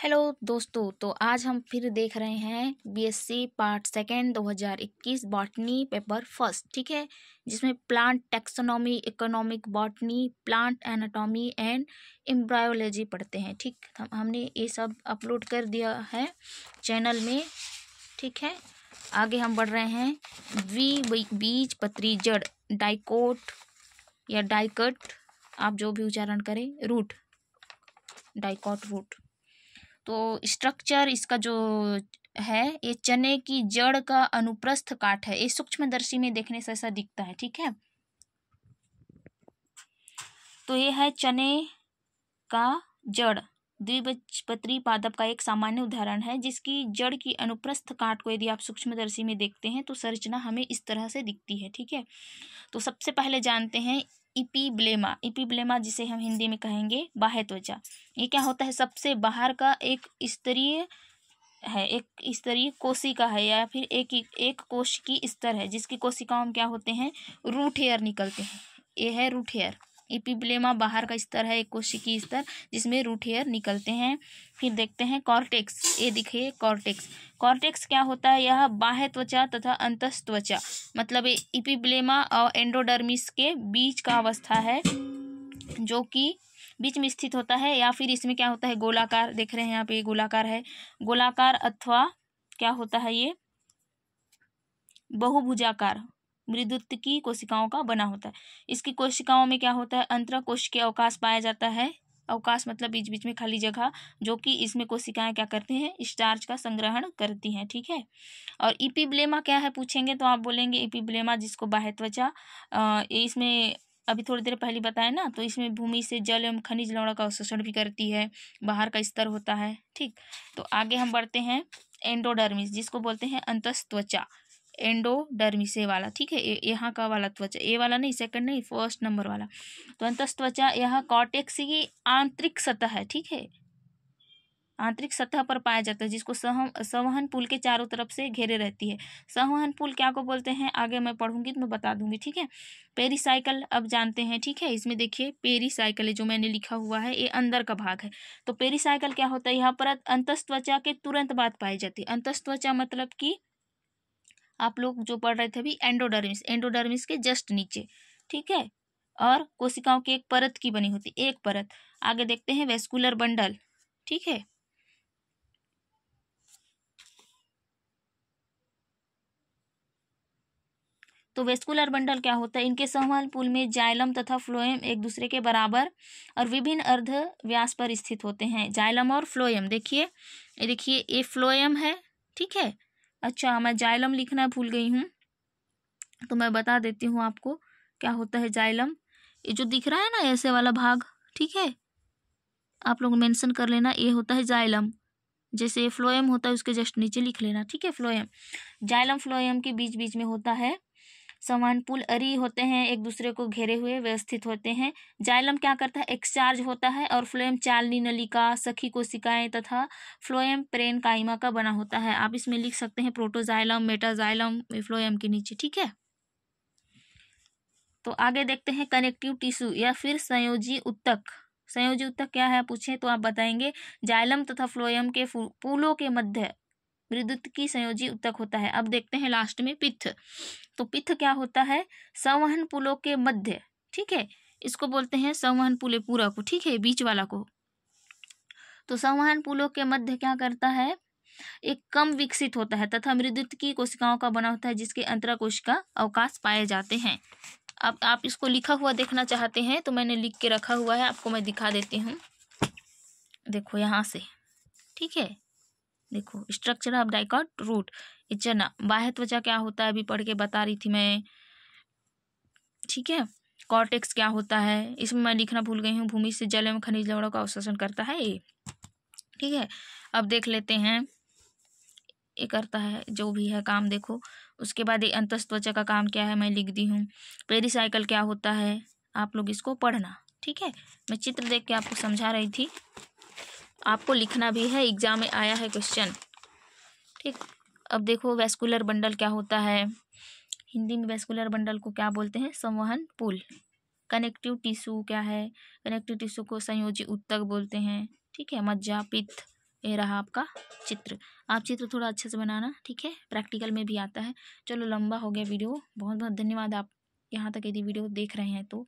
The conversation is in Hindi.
हेलो दोस्तों तो आज हम फिर देख रहे हैं BSc part second 2021 botany paper first, ठीक है? जिसमें plant taxonomy, economic botany, plant anatomy and embryology पढ़ते हैं, ठीक? हम, हमने ये सब अपलोड कर दिया है चैनल में, ठीक है? आगे हम बढ़ रहे हैं वी बीज, पत्री, जड़, डाइकोट या डाइकट, आप जो भी उच्चारण करें, रूट, डाइकॉट रूट। तो स्ट्रक्चर इसका जो है, ये चने की जड़ का अनुप्रस्थ काट है। ये सूक्ष्मदर्शी में देखने से ऐसा दिखता है, ठीक है? तो ये है चने का जड़। द्विबीजपत्री पादप का एक सामान्य उदाहरण है, जिसकी जड़ की अनुप्रस्थ काट को यदि आप सूक्ष्मदर्शी में देखते हैं तो संरचना हमें इस तरह से दिखती है, ठीक है? तो सबसे पहले जानते हैं इपीब्लेमा। इपीब्लेमा जिसे हम हिंदी में कहेंगे बाह्य त्वचा ये क्या होता है? सबसे बाहर का एक स्तरीय है, एक स्तरीय कोशिका है या फिर एक एक कोश की स्तर है, जिसकी कोशिकाओं में क्या होते हैं? रूट हेयर निकलते हैं। ये है रूट हेयर। इपिब्लेमा बाहर का स्तर है, एक कोशिकी स्तर, जिसमें रूट हेयर निकलते हैं। फिर देखते हैं कॉर्टेक्स। ये दिखिए कॉर्टेक्स। कॉर्टेक्स क्या होता है? यह बाह्य त्वचा तथा अंतस त्वचा मतलब इपिब्लेमा और एंडोडर्मिस के बीच का अवस्था है, जो कि बीच में स्थित होता है, या फिर इसमें क्या होता है? गोलाकार। देख रहे हैं यहाँ पे गोलाकार है। गोलाकार अथवा क्या होता है ये? बहुभुजाकार। मृदुत्व की कोशिकाओं का बना होता है। इसकी कोशिकाओं में क्या होता है? अंतरा कोश के अवकाश पाया जाता है। अवकाश मतलब बीच बीच में खाली जगह, जो कि इसमें कोशिकाएँ क्या करती हैं? स्टार्च का संग्रहण करती हैं, ठीक है? और इपीब्लेमा क्या है पूछेंगे तो आप बोलेंगे इपीब्लेमा, जिसको बाह्य त्वचा इसमें अभी थोड़ी देर पहले बताया ना तो इसमें भूमि से जल एवं खनिज लवण का अवशोषण भी करती है। बाहर का स्तर होता है, ठीक? तो आगे हम बढ़ते हैं, एंडोडर्मिस, जिसको बोलते हैं अंतस त्वचा एंडोडर्मिस वाला, ठीक है? यहाँ का वाला त्वचा, ए वाला नहीं सेकंड नहीं फ़र्स्ट नंबर वाला। तो अंतस त्वचा यह कॉटेक्स की आंतरिक सतह है, ठीक है? आंतरिक सतह पर पाया जाता है, जिसको सह, संवहन पुल के चारों तरफ़ से घेरे रहती है। संवहन पुल क्या को बोलते हैं? आगे मैं पढ़ूँगी तो मैं बता दूँगी, ठीक है? पेरीसाइकिल अब जानते हैं, ठीक है? इसमें देखिए, पेरीसाइकिल जो मैंने लिखा हुआ है, ये अंदर का भाग है। तो पेरीसाइकिल क्या होता है? यहाँ पर अंतस्त्वचा के तुरंत बाद पाई जाती है। अंतस्त्वचा मतलब कि आप लोग जो पढ़ रहे थे अभी, एंडोडर्मिस। एंडोडर्मिस के जस्ट नीचे, ठीक है? और कोशिकाओं की एक परत की बनी होती, एक परत। आगे देखते हैं वेस्कुलर बंडल, ठीक है? तो वेस्कुलर बंडल क्या होता है? इनके संवहन पुल में जाइलम तथा फ्लोएम एक दूसरे के बराबर और विभिन्न अर्ध व्यास पर स्थित होते हैं। जाइलम और फ्लोएम, देखिए। देखिए, ये फ्लोएम है, ठीक है? अच्छा मैं जाइलम लिखना भूल गई हूँ। तो मैं बता देती हूँ आपको क्या होता है जाइलम। ये जो दिख रहा है ना, ऐसे वाला भाग, ठीक है? आप लोग मेंशन कर लेना, ये होता है जाइलम। जैसे फ्लोएम होता है, उसके जस्ट नीचे लिख लेना, ठीक है, फ्लोएम। जाइलम, फ्लोएम के बीच बीच में होता है समान पुल अरी होते हैं, एक दूसरे को घेरे हुए, व्यवस्थित होते हैं। जाइलम क्या करता है? एक्सचार्ज होता है और फ्लोएम चालनी, नलिका, सखी कोशिकाएँ तथा फ्लोएम प्रेन काइमा का बना होता है। आप इसमें लिख सकते हैं प्रोटोजाइलम मेटाजाइलम फ्लोएम के नीचे, ठीक है? तो आगे देखते हैं कनेक्टिव टिश्यू या फिर संयोजी उत्तक संयोजी उत्तक क्या है? पूछे तो आप बताएँगे। जाइलम तथा फ्लोएम के पुलों के मध्य मृदुत की संयोजी उत्तक होता है। अब देखते हैं लास्ट में पित्त। तो पित्त क्या होता है? संवहन पुलों के मध्य। ठीक है? इसको बोलते हैं संवहन पुले पूरा को। ठीक है? बीच वाला को। तो संवहन पुलों के मध्य क्या करता है? एक कम विकसित होता है तथा मृदुत की कोशिकाओं का बना होता है जिसके अंतरा का अवकाश पाए जाते हैं। अब आप इसको लिखा हुआ देखना चाहते हैं तो मैंने लिख के रखा हुआ है। आपको मैं दिखा देती हूँ। देखो यहाँ से। ठीक है? देखो स्ट्रक्चर ऑफ़ डाइकॉट रूट इचना बाह्य त्वचा क्या होता है? अभी पढ़ के बता रही थी मैं। ठीक है? कॉर्टेक्स क्या होता है? इसमें मैं लिखना भूल गई हूँ। भूमि से जल एवं खनिज लवणों का अवशोषण करता है ये। ठीक है? अब देख लेते हैं। ये करता है, जो भी है काम देखो। उसके बाद ये अंतस त्वचा का काम क्या है? मैं लिख दी हूँ। पेरीसाइकिल क्या होता है? आप लोग इसको पढ़ना। ठीक है? मैं चित्र देख के आपको समझा रही थी। आपको लिखना भी है एग्ज़ाम में आया है क्वेश्चन ठीक, अब देखो वेस्कुलर बंडल क्या होता है. हिंदी में वेस्कुलर बंडल को क्या बोलते हैं? संवहन पुल. कनेक्टिव टिश्यू क्या है? कनेक्टिव टिश्यू को संयोजी उत्तक बोलते हैं. ठीक है मज्जा पित्त ये रहा आपका चित्र. आप चित्र थोड़ा अच्छे से बनाना, ठीक है? प्रैक्टिकल में भी आता है. चलो लंबा हो गया वीडियो बहुत बहुत धन्यवाद आप यहाँ तक यदि वीडियो देख रहे हैं तो.